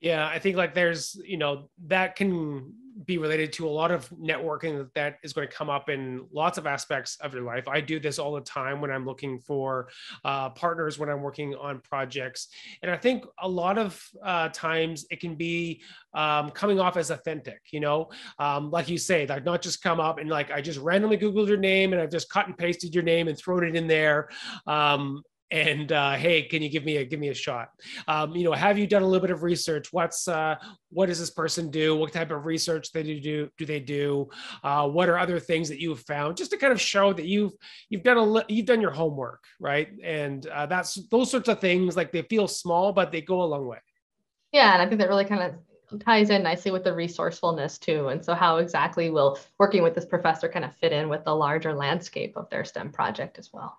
yeah, I think like there's, you know, that can be related to a lot of networking that is going to come up in lots of aspects of your life. I do this all the time when I'm looking for uh, partners, when I'm working on projects. And I think a lot of uh, times it can be um, coming off as authentic, you know, um, like you say, like not just come up and like I just randomly Googled your name and I've just cut and pasted your name and thrown it in there. Um, and uh, hey, can you give me a give me a shot? Um, you know, have you done a little bit of research? What's uh, what does this person do? What type of research they do do they do? Uh, what are other things that you've found? Just to kind of show that you've you've done a you've done your homework, right? And uh, that's those sorts of things. Like they feel small, but they go a long way. Yeah, and I think that really kind of ties in nicely with the resourcefulness too. And so, how exactly will working with this professor kind of fit in with the larger landscape of their STEM project as well?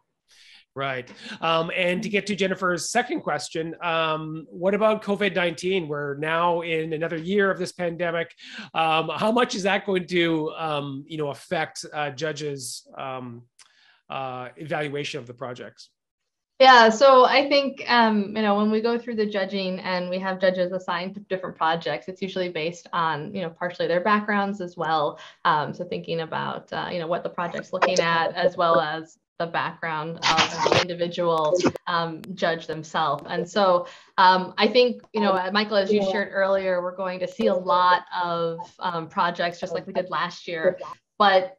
Right. Um, and to get to Jennifer's second question, um, what about COVID 19? We're now in another year of this pandemic. Um, how much is that going to um, you know, affect uh, judges' um, uh, evaluation of the projects? Yeah, so I think um, you know when we go through the judging and we have judges assigned to different projects, it's usually based on you know partially their backgrounds as well. So thinking about uh, you know what the project's looking at, as well as the background of the individual um, judge themselves. And so um, I think, you know, Michael, as you shared earlier, we're going to see a lot of um, projects just like we did last year. But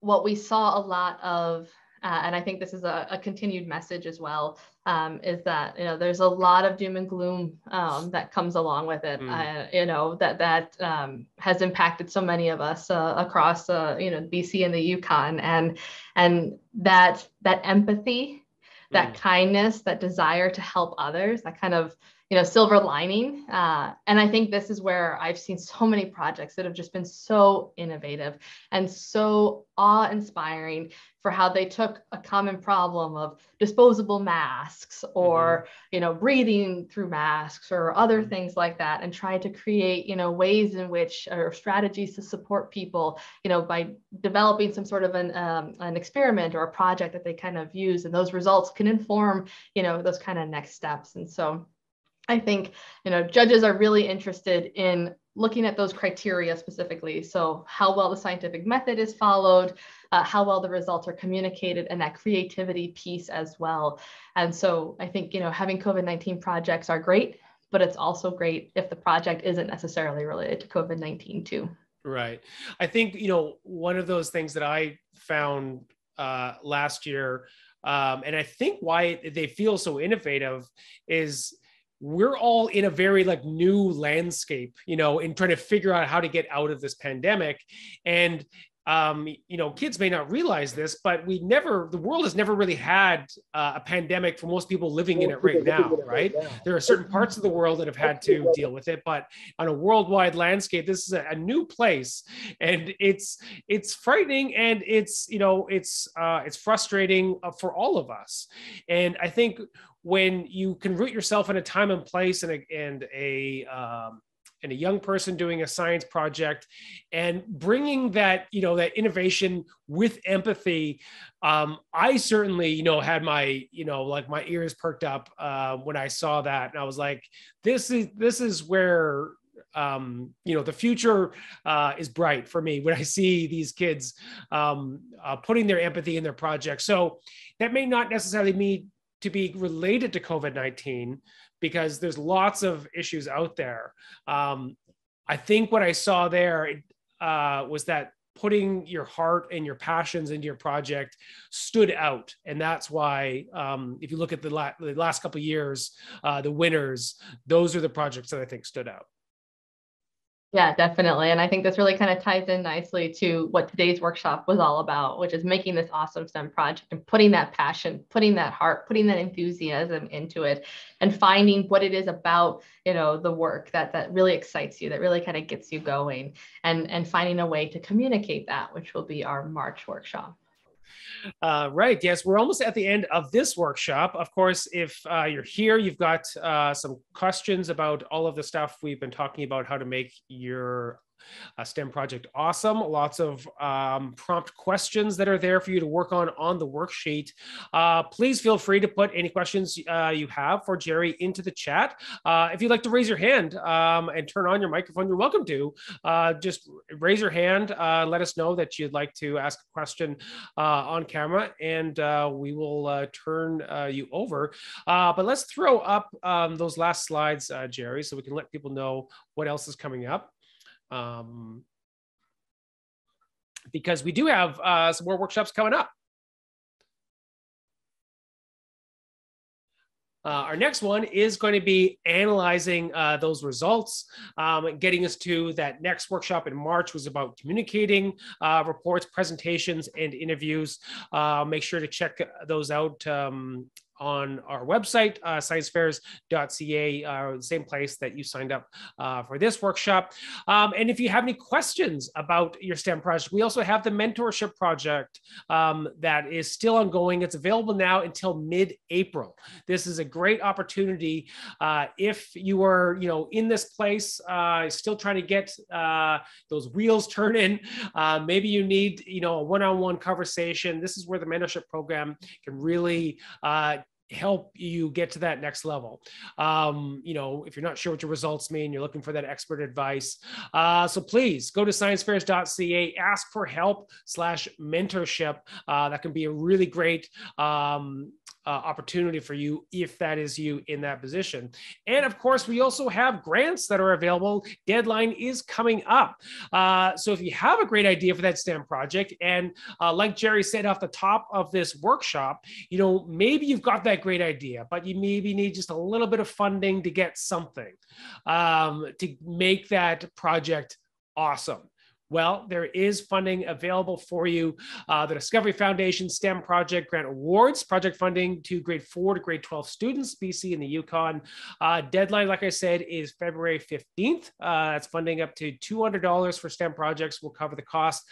what we saw a lot of uh, and I think this is a, a continued message as well, um, is that you know there's a lot of doom and gloom um, that comes along with it. Mm. Uh, you know that that um, has impacted so many of us uh, across uh, you know BC and the Yukon, and and that that empathy, that mm. kindness, that desire to help others, that kind of you know silver lining uh, and i think this is where i've seen so many projects that have just been so innovative and so awe-inspiring for how they took a common problem of disposable masks or mm-hmm. you know breathing through masks or other mm-hmm. things like that and tried to create you know ways in which or strategies to support people you know by developing some sort of an um, an experiment or a project that they kind of use and those results can inform you know those kind of next steps and so I think you know judges are really interested in looking at those criteria specifically. So how well the scientific method is followed, uh, how well the results are communicated, and that creativity piece as well. And so I think you know having COVID-19 projects are great, but it's also great if the project isn't necessarily related to COVID-19 too. Right. I think you know one of those things that I found uh, last year. Um, and I think why they feel so innovative is we're all in a very like new landscape you know in trying to figure out how to get out of this pandemic. And um, you know, kids may not realize this, but we never, the world has never really had uh, a pandemic for most people living in it right now, right? There are certain parts of the world that have had to deal with it, but on a worldwide landscape, this is a, a new place, and it's it's frightening and it's you know it's uh, it's frustrating uh, for all of us, and I think when you can root yourself in a time and place and a, and a um, and a young person doing a science project and bringing that you know that innovation with empathy um, i certainly you know had my you know like my ears perked up uh, when i saw that. And i was like this is this is where um, you know the future uh, is bright for me when i see these kids um, uh, putting their empathy in their projects. So that may not necessarily mean to be related to COVID 19 because there's lots of issues out there. Um, I think what I saw there uh, was that putting your heart and your passions into your project stood out and that's why um, if you look at the, la- the last couple years uh, the winners those are the projects that i think stood out Yeah, definitely. And I think this really kind of ties in nicely to what today's workshop was all about, which is making this awesome STEM project and putting that passion, putting that heart, putting that enthusiasm into it and finding what it is about, you know, the work that that really excites you, that really kind of gets you going and and finding a way to communicate that, which will be our March workshop. Uh, right. Yes, we're almost at the end of this workshop. Of course, if uh, you're here, you've got uh, some questions about all of the stuff we've been talking about, how to make your STEM project awesome. Lots of um, prompt questions that are there for you to work on on the worksheet. Uh, please feel free to put any questions uh, you have for Gerry into the chat. Uh, if you'd like to raise your hand um, and turn on your microphone, you're welcome to. Uh, just raise your hand, uh, let us know that you'd like to ask a question on camera, and we will turn you over. but let's throw up um, those last slides, Gerry, so we can let people know what else is coming up um, because we do have uh, some more workshops coming up. Uh, our next one is going to be analyzing uh, those results, um, getting us to that next workshop in March was about communicating uh, reports, presentations, and interviews. Uh, make sure to check those out um, on our website, uh, sciencefairs.ca, uh, same place that you signed up uh, for this workshop. Um, and if you have any questions about your STEM project, we also have the mentorship project um, that is still ongoing. It's available now until mid-April. This is a great opportunity uh, if you are, you know, in this place, uh, still trying to get uh, those wheels turning. Uh, maybe you need, you know, a one-on-one conversation. This is where the mentorship program can really help you get to that next level. Um, you know, if you're not sure what your results mean, you're looking for that expert advice. Uh, so please go to sciencefairs.ca, ask for help slash mentorship. Uh, that can be a really great um, uh, opportunity for you if that is you in that position. And of course, we also have grants that are available. Deadline is coming up. Uh, so if you have a great idea for that STEM project, and uh, like Gerry said off the top of this workshop, you know, maybe you've got that great idea, but you maybe need just a little bit of funding to get something um, to make that project awesome. Well, there is funding available for you. Uh, the Discovery Foundation STEM Project Grant Awards, project funding to grade four to grade 12 students, BC and the Yukon. Uh, deadline, like I said, is February 15th. Uh, that's funding up to $200 for STEM projects. Will cover the cost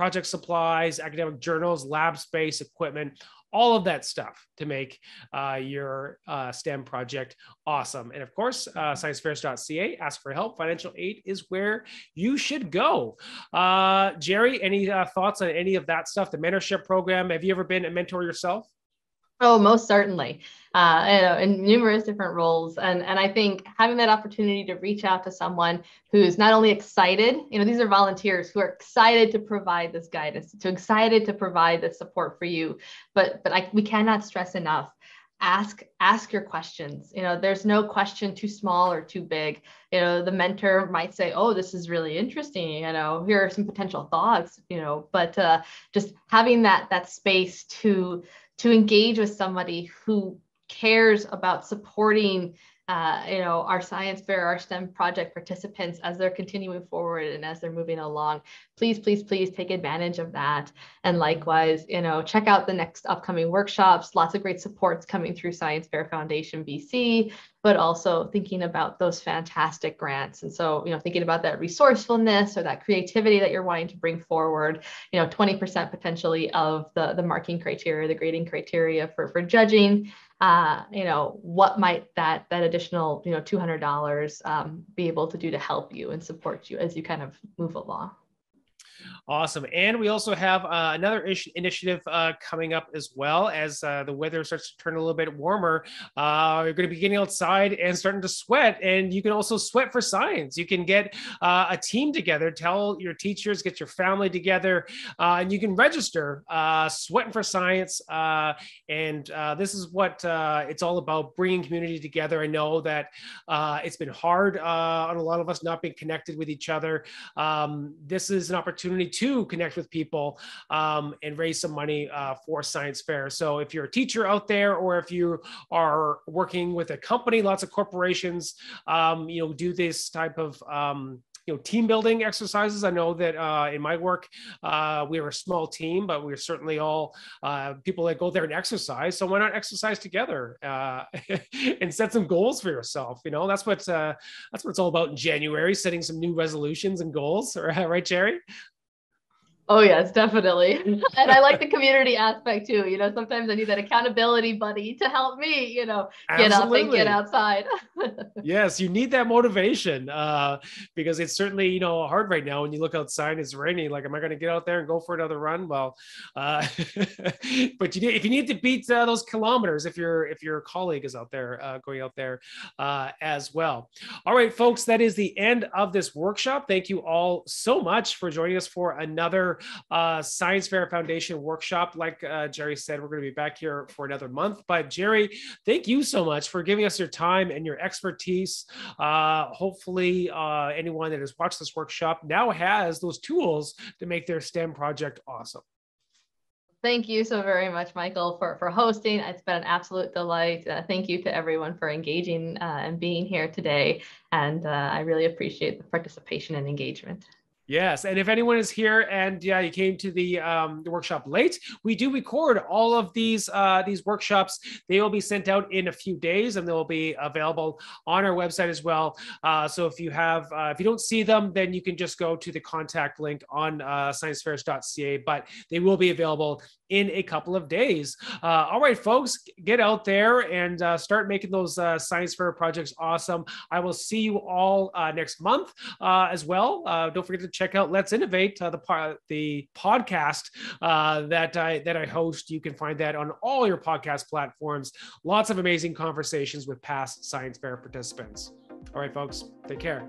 project supplies, academic journals, lab space, equipment, all of that stuff to make uh, your uh, STEM project awesome. And of course, uh, sciencefairs.ca, ask for help. Financial aid is where you should go. Uh, Gerry, any uh, thoughts on any of that stuff? The mentorship program, have you ever been a mentor yourself? Oh, most certainly, uh, you know, in numerous different roles, and and I think having that opportunity to reach out to someone who's not only excited, you know, these are volunteers who are excited to provide this guidance, to excited to provide this support for you, but but I, we cannot stress enough ask ask your questions. You know there's no question too small or too big. You know the mentor might say oh this is really interesting. You know here are some potential thoughts you know but uh, just having that that space to to engage with somebody who cares about supporting uh, you know, our science fair, our STEM project participants as they're continuing forward and as they're moving along. Please, please, please take advantage of that. And likewise, you know, check out the next upcoming workshops. Lots of great supports coming through Science Fair Foundation BC, but also thinking about those fantastic grants. And so, you know, thinking about that resourcefulness or that creativity that you're wanting to bring forward, you know, 20% potentially of the, the marking criteria, the grading criteria for, for judging uh, you know, what might that that additional, you know, two hundred dollars um, be able to do to help you and support you as you kind of move along? Awesome. And we also have uh, another ish- initiative uh, coming up as well as uh, the weather starts to turn a little bit warmer. Uh, you're going to be getting outside and starting to sweat. And you can also sweat for science. You can get uh, a team together, tell your teachers, get your family together, uh, and you can register Sweating for Science. and this is what it's all about bringing community together. I know that it's been hard on a lot of us not being connected with each other. Um, this is an opportunity opportunity to connect with people um, and raise some money uh, for science fair. So if you're a teacher out there, or if you are working with a company, lots of corporations, um, you know, do this type of um, you know team building exercises. I know that uh, in my work uh, we are a small team but we're certainly all uh, people that go there and exercise. So why not exercise together uh, and set some goals for yourself you know? That's what uh, that's what it's all about in january setting some new resolutions and goals right Gerry Oh yes, definitely. and I like the community aspect too. You know, sometimes I need that accountability buddy to help me, you know, get Absolutely. up and get outside. yes, you need that motivation uh, because it's certainly, you know, hard right now when you look outside and it's raining. Like, am I going to get out there and go for another run? Well, uh, but you need, if you need to beat uh, those kilometers, if your if your colleague is out there uh, going out there uh, as well. All right, folks, that is the end of this workshop. Thank you all so much for joining us for another uh, Science Fair Foundation workshop. Like uh, Gerry said, we're going to be back here for another month. But Gerry, thank you so much for giving us your time and your expertise. Uh, hopefully, uh, anyone that has watched this workshop now has those tools to make their STEM project awesome. Thank you so very much, Michael, for, for hosting. It's been an absolute delight. Uh, thank you to everyone for engaging uh, and being here today. And uh, I really appreciate the participation and engagement. Yes, and if anyone is here and yeah, you came to the um, the workshop late, we do record all of these uh, these workshops. They will be sent out in a few days, and they will be available on our website as well. Uh, so if you have uh, if you don't see them, then you can just go to the contact link on uh, sciencefairs.ca. But they will be available in a couple of days. Uh, all right, folks, get out there and uh, start making those uh, science fair projects awesome. I will see you all next month as well. Don't forget to check out Let's Innovate, uh, the the podcast uh, that I that I host. You can find that on all your podcast platforms. Lots of amazing conversations with past science fair participants. All right, folks, take care.